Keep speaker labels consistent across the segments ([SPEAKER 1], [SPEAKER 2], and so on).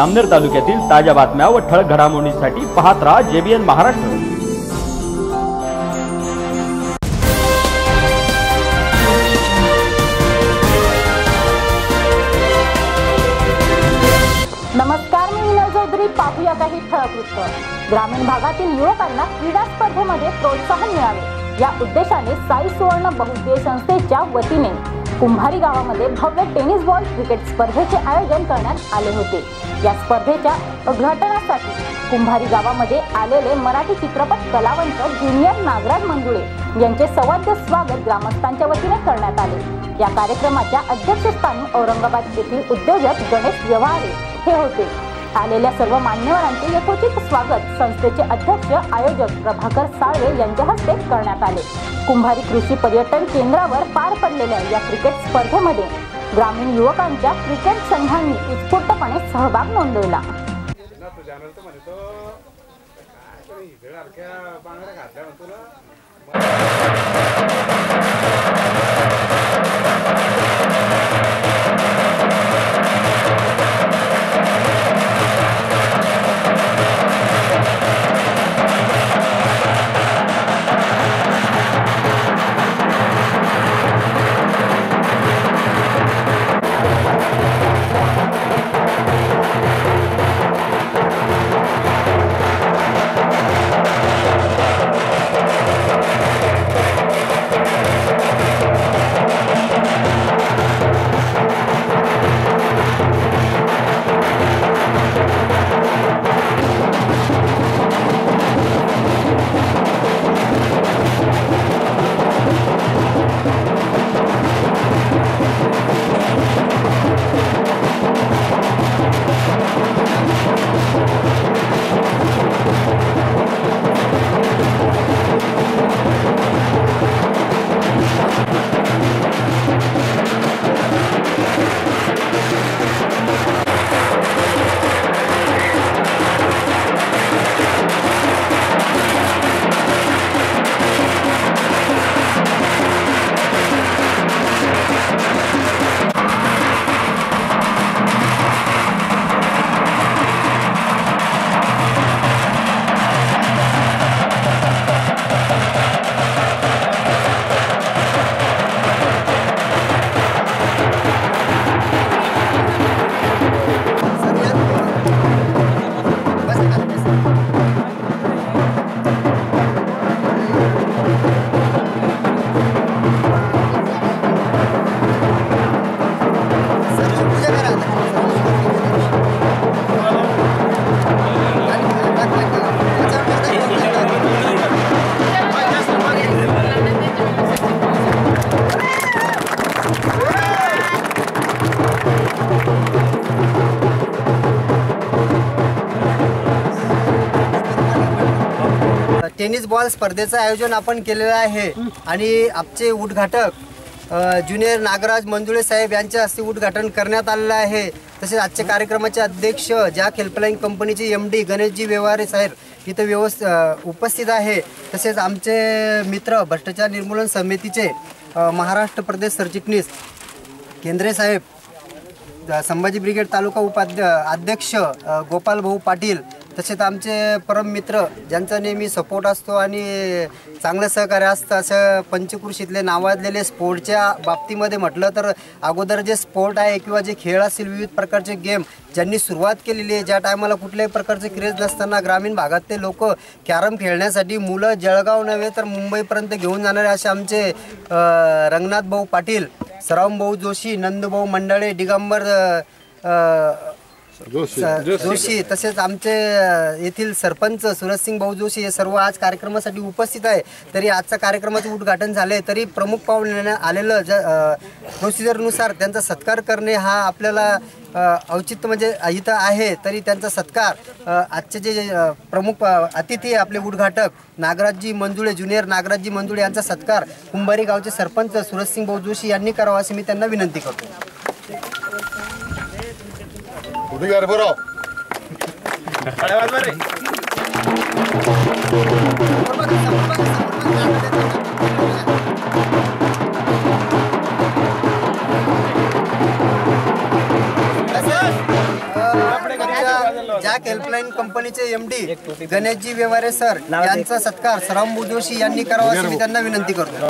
[SPEAKER 1] अमनेर तालुक्यातील ताज्या बातम्या व ठळक घडामोडींसाठी पाहत राहा जेबीएन महाराष्ट्र.
[SPEAKER 2] नमस्कार मी विनय चौधरी. पाहूया काही ठळक वृत्त. ग्रामीण भागातील युवकांना क्रीडा स्पर्धेमध्ये प्रोत्साहन मिळावे. या उद्देशाने साई सुवर्ण बहुउद्देश संस्थेच्या वतीने कुंभारी गावामध्ये भव्य टेनिस बॉल क्रिकेट स्पर्धेचे आयोजन करण्यात आले होते. या स्पर्धेच्या उद्घाटनासाठी कुंभारी गावामध्ये आलेले मराठी चित्रपट कलावंत ज्युनियर नागराज मंजुळे यांचे सवाद्य स्वागत ग्रामस्थांच्या वतीने करण्यात आले. या कार्यक्रमाच्या अध्यक्षस्थानी औरंगाबाद येथील उद्योजक गणेश व्यवहारे हे होते. आलेल्या सर्व मान्यवरांचे यथोचित स्वागत संस्थेचे अध्यक्ष आयोजक प्रभाकर साळवे यांच्या हस्ते करण्यात आले. कुंभारी कृषी पर्यटन केंद्रावर पार पडलेल्या या क्रिकेट स्पर्धेमध्ये ग्रामीण युवकांच्या क्रिकेट संघांनी उत्स्फूर्तपणे सहभाग नोंदवला.
[SPEAKER 3] टेनिस बॉल स्पर्धेचं आयोजन आपण केलेलं आहे. आणि आमचे उद्घाटक ज्युनियर नागराज मंजुळे साहेब यांच्या हस्ते उद्घाटन करण्यात आलेलं आहे. तसेच आजच्या कार्यक्रमाचे अध्यक्ष ज्या हेल्पलाईन कंपनीचे एम डी गणेशजी व्यवहारे साहेब इथं व्यवस्थ उपस्थित आहे. तसेच आमचे मित्र भ्रष्टाचार निर्मूलन समितीचे महाराष्ट्र प्रदेश सरचिटणीस केंद्रे साहेब संभाजी ब्रिगेड तालुका उपाध्य अध्यक्ष गोपाल भाऊ पाटील तसेच आमचे परम मित्र ज्यांचा नेहमी सपोर्ट असतो आणि चांगलं सहकार्य असतं असं पंचकृषीतले नावाजलेले स्पोर्टच्या बाबतीमध्ये म्हटलं तर अगोदर जे स्पोर्ट आहे किंवा जे खेळ असतील विविध प्रकारचे गेम ज्यांनी सुरुवात केलेली आहे ज्या टायमाला कुठल्याही प्रकारचे क्रेज नसताना ग्रामीण भागातले लोक कॅरम खेळण्यासाठी मुलं जळगाव नव्हे तर मुंबईपर्यंत घेऊन जाणारे असे आमचे रंगनाथभाऊ रंगनाथ भाऊ पाटील सराम भाऊ जोशी नंदभाऊ मंडळे दिगंबर स- जोशी. तसेच आमचे येथील सरपंच सुरजसिंग भाऊ जोशी हे सर्व आज कार्यक्रमासाठी उपस्थित आहे. तरी आजचा कार्यक्रमाचे उद्घाटन झाले तरी प्रमुख पाहुणे आलेलं ज प्रोसिजरनुसार त्यांचा सत्कार करणे हा आपल्याला औचित्य म्हणजे इथं आहे. तरी त्यांचा सत्कार आजचे जे प्रमुख अतिथी आहे आपले उद्घाटक नागराजजी मंजुळे ज्युनियर नागराजजी मंजुळे यांचा सत्कार कुंभारी गावचे सरपंच सुरजसिंग भाऊ जोशी यांनी करावा अशी मी त्यांना विनंती करतो.
[SPEAKER 4] कुठे गार बरं
[SPEAKER 3] तसेच, अ, आमच्या जॅक हेल्पलाईन कंपनीचे M D Ganeshji Vyavahare sir यांचा सत्कार सराम जोशी यांनी करावा अशी मी त्यांना विनंती करतो.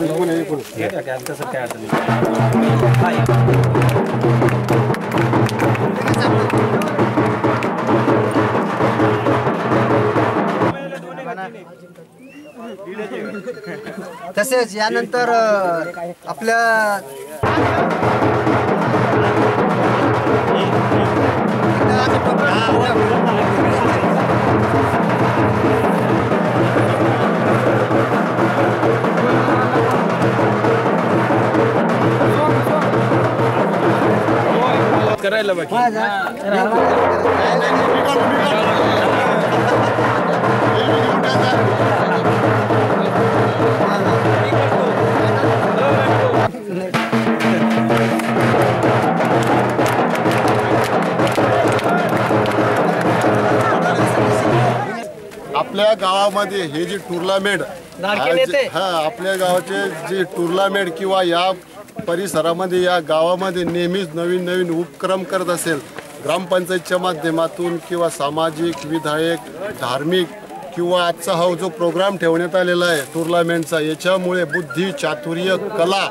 [SPEAKER 3] तसेच यानंतर आपल्या
[SPEAKER 4] आपल्या गावामध्ये हे जे टुर्नामेंट हा आपल्या गावाचे जे टुर्नामेंट किंवा या परिसरामध्ये या गावामध्ये नेहमीच नवीन नवीन उपक्रम करत असेल ग्रामपंचायतच्या माध्यमातून किंवा सामाजिक विधायक धार्मिक किंवा आजचा हा जो प्रोग्राम ठेवण्यात आलेला आहे टुर्नामेंटचा याच्यामुळे बुद्धी चातुर्य कला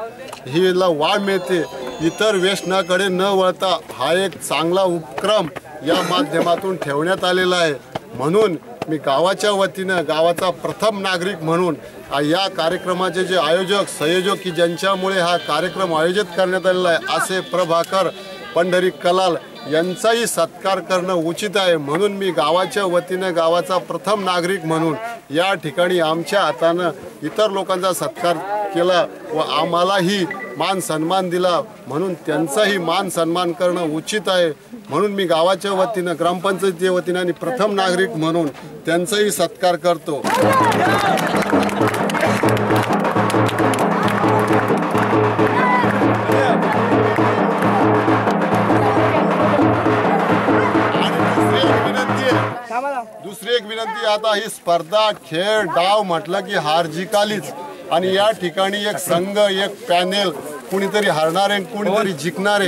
[SPEAKER 4] हिला वाढ मिळते. इतर व्यसनाकडे न वळता हा एक चांगला उपक्रम या माध्यमातून ठेवण्यात आलेला आहे. म्हणून मी गावाच्या वतीनं गावाचा प्रथम नागरिक म्हणून या कार्यक्रमाचे जे आयोजक संयोजक की ज्यांच्यामुळे हा कार्यक्रम आयोजित करण्यात आलेला आहे असे प्रभाकर पंढरी कलाल यांचाही सत्कार करणं उचित आहे म्हणून मी गावाच्या वतीनं गावाचा प्रथम नागरिक म्हणून या ठिकाणी आमच्या हातानं इतर लोकांचा सत्कार केला व आम्हालाही मान सन्मान दिला म्हणून त्यांचाही मान सन्मान करणं उचित आहे म्हणून मी गावाच्या वतीनं ग्रामपंचायतीच्या वतीनं आणि प्रथम नागरिक म्हणून त्यांचाही सत्कार करतो. आता ही स्पर्धा खेळ डाव म्हटलं की हार जिकालीच. आणि या ठिकाणी एक संघ एक पॅनेल कुणीतरी हारणारे कुणीतरी जिंकणारे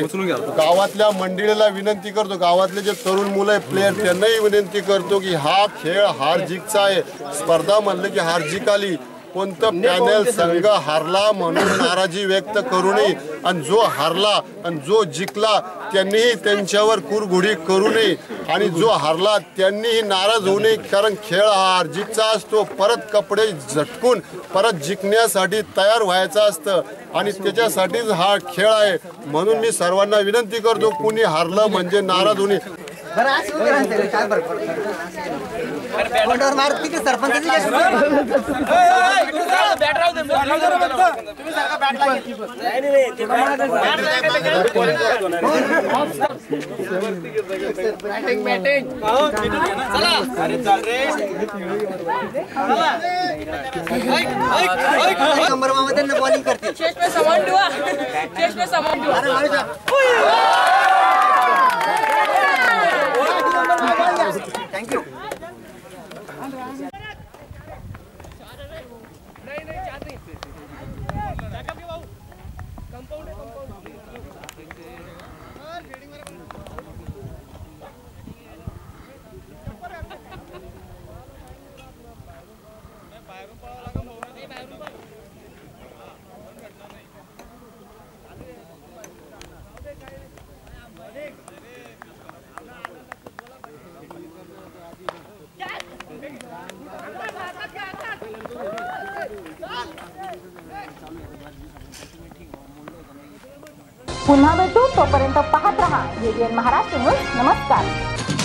[SPEAKER 4] गावातल्या मंडळीला विनंती करतो. गावातले जे तरुण मुलं आहे प्लेयर त्यांनाही विनंती करतो की हा खेळ हार जिकचा आहे. स्पर्धा म्हणलं की हार जिकाली. कोणतं पॅनेल संघ हारला म्हणून नाराजी व्यक्त करू नये आणि जो हारला आणि जो जिंकला त्यांनीही त्यांच्यावर कुरघुडी करू नये आणि जो हारला त्यांनीही नाराज होऊ नये कारण खेळ हा अर्जितचा असतो. परत कपडे झटकून परत जिंकण्यासाठी तयार व्हायचं असतं आणि त्याच्यासाठीच हा खेळ आहे. म्हणून मी सर्वांना विनंती करतो कुणी हारलं म्हणजे नाराज होणे
[SPEAKER 3] बरं आज काय की सरपंचाची काय? नंबर त्यांना बॉलिंग
[SPEAKER 5] चेस्ट पे सामान डुआ चेस्ट पे सामान डुआ
[SPEAKER 3] थँक्यू
[SPEAKER 2] पुन्हा भेटू. तोपर्यंत पाहत रहा. जेबीएन महाराष्ट्र न्यूज नमस्कार.